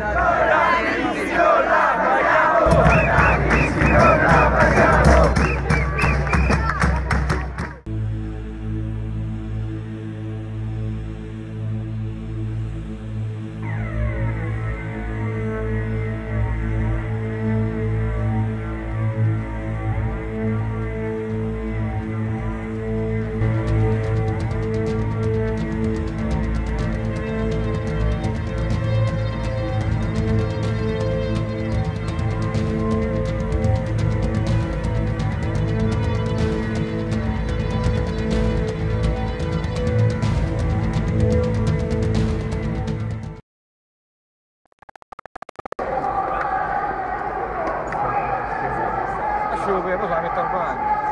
Yeah. dicevo per Rosa la metto al bagno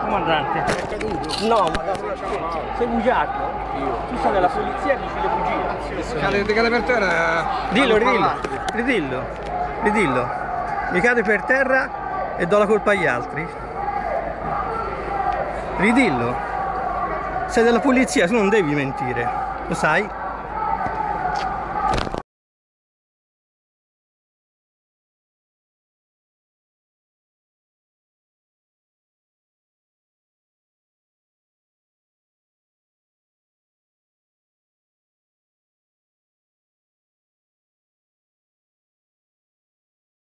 comandante. È caduto no ma sei bugiardo? Io. Tu sei della polizia dici le bugie. Cade, cade per terra dillo ridillo. ridillo. Ridillo. Mi cade per terra e do la colpa agli altri. Ridillo. Sei della polizia, tu non devi mentire. Lo sai?